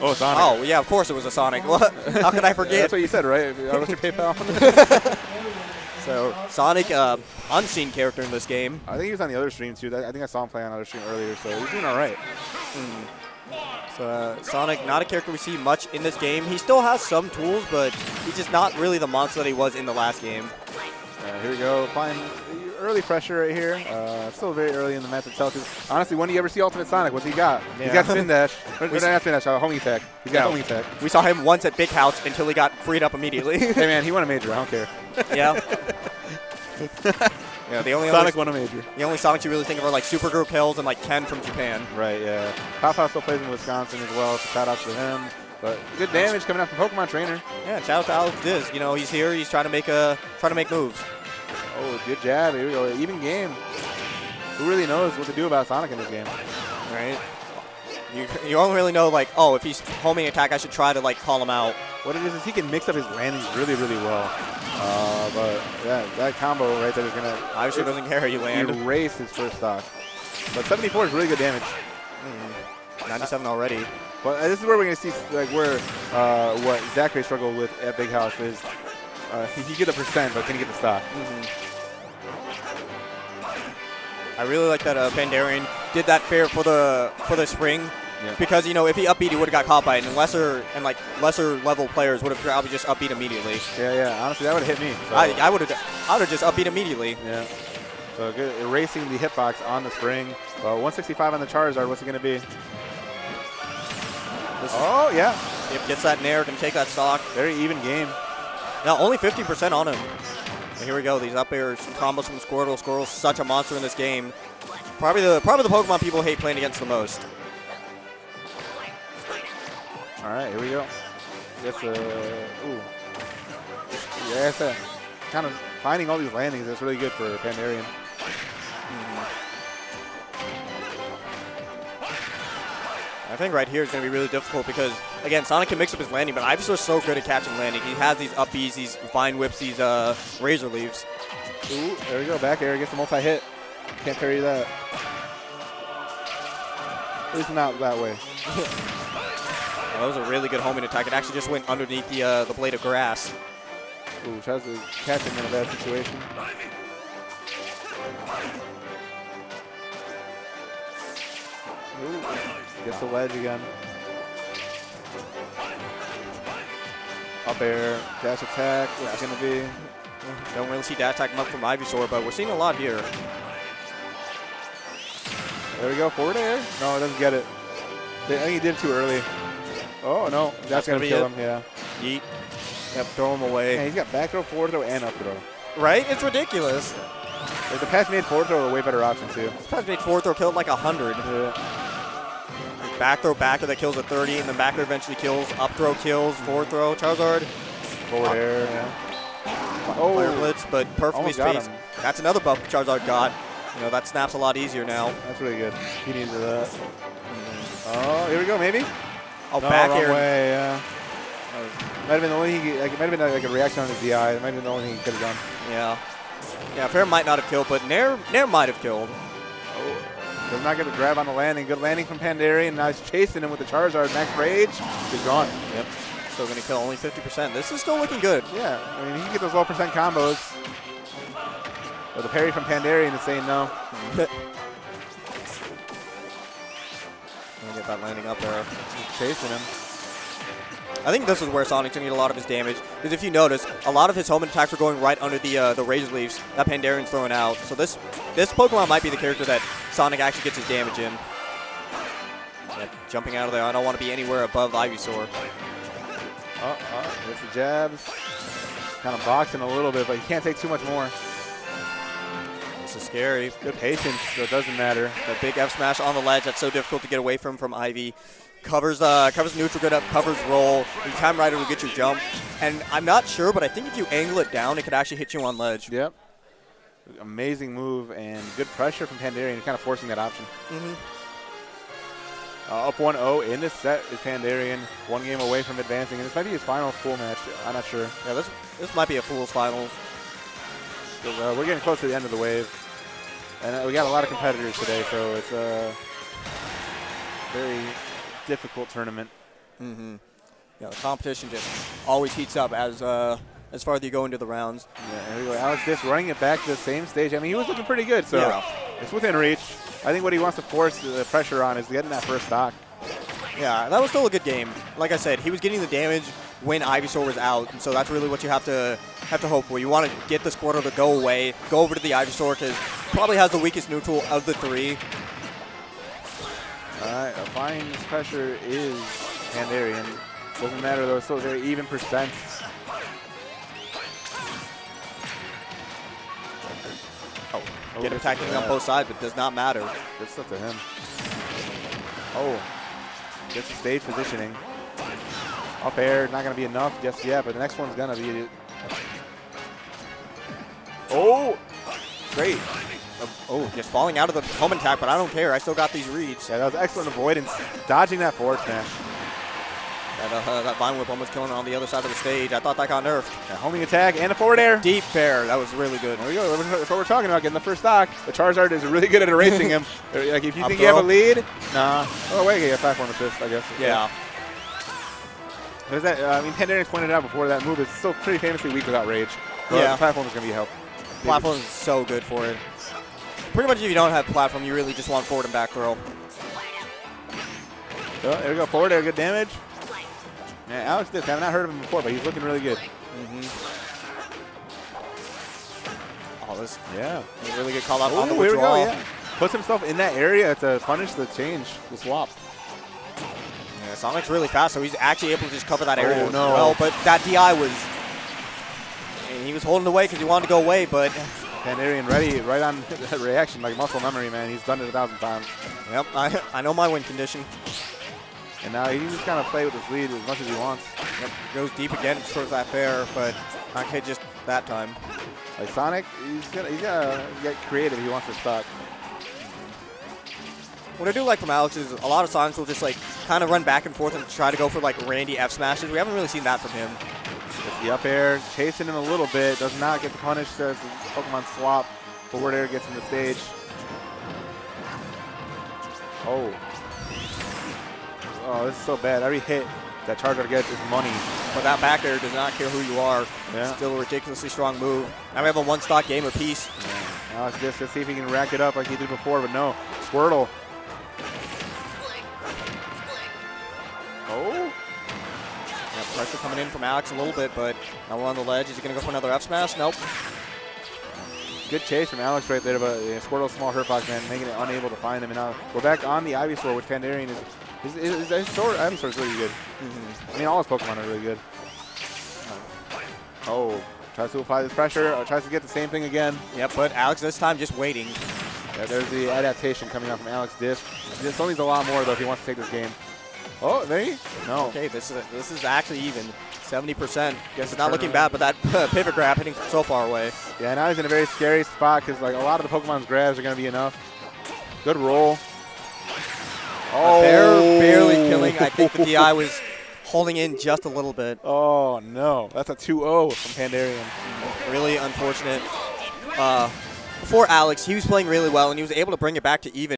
Oh, Sonic. Oh, yeah, of course it was a Sonic. How could I forget? That's what you said, right? Uh, What's your PayPal? So Sonic, uh, unseen character in this game. I think he was on the other stream too. I think I saw him play on another stream earlier, so he's doing all right. So uh, Sonic, not a character we see much in this game. He still has some tools, but he's just not really the monster that he was in the last game. Uh, here we go. Applying early pressure right here. Uh, still very early in the match itself. honestly, when do you ever see Ultimate Sonic? What's he got? He's got spin dash. We not spin dash, uh, homing attack. He's got Yeah. homing attack. We saw him once at Big House until he got freed up immediately. Hey man, he won a major. I don't care. yeah. yeah, the only Sonic won a major. the only Sonics you really think of are like Super Group Hills and like Ken from Japan. Right, yeah. Papa still plays in Wisconsin as well, so shout out to him. But good damage coming out from Pokemon Trainer. Yeah, shout out to Alex Disc. You know, he's here. He's trying to make a trying to make moves. Oh, good jab. Here we go. Even game. Who really knows what to do about Sonic in this game? Right. You, you only really know like, oh, if he's homing attack, I should try to like call him out. What it is is he can mix up his landings really, really well. Uh, but yeah, that combo right there is gonna Obviously, doesn't care how you land. erase his first stock. But 74 is really good damage. 97 already. But uh, this is where we're gonna see like where uh, what Zachary struggled with at Big House is uh, he, he get the percent, but can he get the stock? I really like that uh, Pandarian did that fair for the for the spring. Yeah. Because you know if he upbeat, he would have got caught by it, and lesser and like lesser level players would have probably just upbeat immediately. Yeah, yeah. Honestly, that would have hit me. So, I, I would have I would have just upbeat immediately. yeah. So good erasing the hitbox on the spring. Well, 165 on the Charizard. What's it gonna be? Oh yeah, If gets that nair, can take that stock. very even game. Now only 50% on him. And here we go. These up airs, combos from Squirtle. Squirtle's such a monster in this game. Probably the probably the Pokemon people hate playing against the most. All right, here we go. Guess uh, ooh. Yeah, that's uh, kind of finding all these landings. That's really good for Pandarian. I think right here is going to be really difficult because, again, Sonic can mix up his landing, but Ivysaur's so good at catching landing. He has these uppies, these vine whips, these uh, razor leaves. Ooh, there we go. Back air gets the multi-hit. Can't parry that. At least not that way. Oh, that was a really good homing attack. It actually just went underneath the uh, the blade of grass. Ooh, tries to catch him in a bad situation. Ooh, gets the ledge again. Up air, dash attack. What's it gonna be? Don't really see dash attack much from Ivysaur, but we're seeing a lot here. There we go. Forward air. No, it doesn't get it. I think he did it too early. Oh no, that's, That's gonna, gonna be kill it. him. Yeah. Yeet. Yep, throw him away. He's got back throw, forward throw, and up throw. Right? It's ridiculous. Like, the pass made forward throw are a way better option too. Sometimes made forward throw killed like 100. Yeah. Back throw backer that kills at 30, and then back throw eventually kills. Up throw kills. Forward throw. Charizard. Forward air. Yeah. Oh, blitz, but perfectly spaced. That's another buff Charizard got. You know, that snaps a lot easier now. that's really good. He needed that. Oh, here we go. Maybe. Oh, No, back wrong air. way. Yeah. Might have been the only thing. He, like, it might have been like a reaction on his DI. It might have been the only thing he could have done. Yeah. Yeah, Fair might not have killed, but Nair, Nair might have killed. Does not get the grab on the landing. Good landing from Pandarian. Now he's chasing him with the Charizard. Max Rage. He's gone. Yep. Still going to kill only 50%. This is still looking good. Yeah, I mean, he can get those low percent combos. But the parry from Pandarian is saying no. Gonna get that landing up there. He's chasing him. I think this is where Sonic's gonna get a lot of his damage. Because if you notice, a lot of his home attacks are going right under the uh, the razor leaves that Pandarian's throwing out. So this this Pokemon might be the character that Sonic actually gets his damage in. Yep, jumping out of there, I don't want to be anywhere above Ivysaur. Oh, oh, there's the jabs. Kind of boxing a little bit, but he can't take too much more. This is scary. Good patience, so it doesn't matter. The big F smash on the ledge that's so difficult to get away from from Ivy. Covers uh, covers neutral good up, covers roll. The time rider will get your jump. And I'm not sure, but I think if you angle it down, it could actually hit you on ledge. Yep. Amazing move and good pressure from Pandarian, kind of forcing that option. hmm Uh, up 1-0 in this set is Pandarian, one game away from advancing, and this might be his final full match. I'm not sure. Yeah, this this might be a fool's finals. 'Cause, uh, we're getting close to the end of the wave, and uh, we got a lot of competitors today, so it's a very difficult tournament. Mm-hmm. Yeah, the competition just always heats up as uh, as far as you go into the rounds. Yeah, there we go. Alex Disc running it back to the same stage. I mean, he was looking pretty good, so Yeah. it's within reach. I think what he wants to force the pressure on is getting that first stock. Yeah, that was still a good game. Like I said, he was getting the damage when Ivysaur was out, and so that's really what you have to have to hope for. You want to get this Squirtle to go away, go over to the Ivysaur because probably has the weakest neutral of the three. All right, applying this pressure is Pandarian. Doesn't matter though, it's still very even percents. Oh, Oh, get attacking on both sides, but does not matter. Good stuff to him. Oh, gets the stage positioning. Up air, not going to be enough just yet, but the next one's going to be. Oh, great. Oh, just falling out of the home attack, but I don't care. I still got these reads. Yeah, that was excellent avoidance. Dodging that forward smash. That, uh, that Vine Whip almost killing on the other side of the stage. I thought that got nerfed. Yeah, homing attack and a forward air. Deep fair. That was really good. There we go. That's what we're talking about, getting the first stock. The Charizard is really good at erasing him. Like, if you think you have a lead, nah. Oh, wait, yeah, platform assist, I guess. Yeah. There's that, uh, I mean, Pandarian pointed out before that move is still pretty famously weak without rage. So Yeah. The platform is going to be help. Platform is so good for it. Pretty much if you don't have platform, you really just want forward and back throw. Oh, there we go. Forward air, good damage. Yeah, Alex Disc, I've not heard of him before, but he's looking really good. Mm-hmm. Oh, this Yeah. really good call out Oh, on the here we go, yeah. Puts himself in that area to punish the change, the swap. Yeah, Sonic's really fast, so he's actually able to just cover that area Oh, no. well. But that DI was, and he was holding away because he wanted to go away, but Pandarian ready, right on that reaction, like muscle memory, man. He's done it a thousand times. yep, I, I know my win condition. And now he can just kind of play with his lead as much as he wants. Yep, goes deep again towards that fair, but not hit just that time. Like Sonic, he's gonna he's gonna get creative. if He wants to stock. What I do like from Alex is a lot of Sonics will just like kind of run back and forth and try to go for like Randy F smashes. We haven't really seen that from him. Gets the up air, chasing him a little bit. Does not get the punish. Does the Pokemon swap. Forward air gets in the stage. Oh. Oh, this is so bad. Every hit that Charizard gets is money. But that back air does not care who you are. Yeah. Still a ridiculously strong move. Now we have a one stock game apiece. Now it's just to see if he can rack it up like he did before, but no. Squirtle. Pressure coming in from Alex a little bit, but now we're on the ledge. Is he going to go for another F smash? Nope. Good chase from Alex right there, but yeah, Squirtle's small hurt box man, making it unable to find him. And now we're back on the Ivysaur, which Pandarian is. His, his, his sword, Ivysaur is really good. I mean, all his Pokemon are really good. Oh, tries to apply this pressure, uh, tries to get the same thing again. Yep, but Alex this time just waiting. Yeah, there's the adaptation coming out from Alex Disc. He still needs a lot more, though, if he wants to take this game. Oh, they? No. Okay, this is this is actually even. 70%. Guess it's not looking bad, but that pivot grab hitting so far away. Yeah, now he's in a very scary spot because like a lot of the Pokemon's grabs are going to be enough. Good roll. Oh. Fair, barely killing. I think the DI was holding in just a little bit. Oh, no. That's a 2-0 from Pandarian. Really unfortunate. Uh, before Alex, he was playing really well, and he was able to bring it back to even.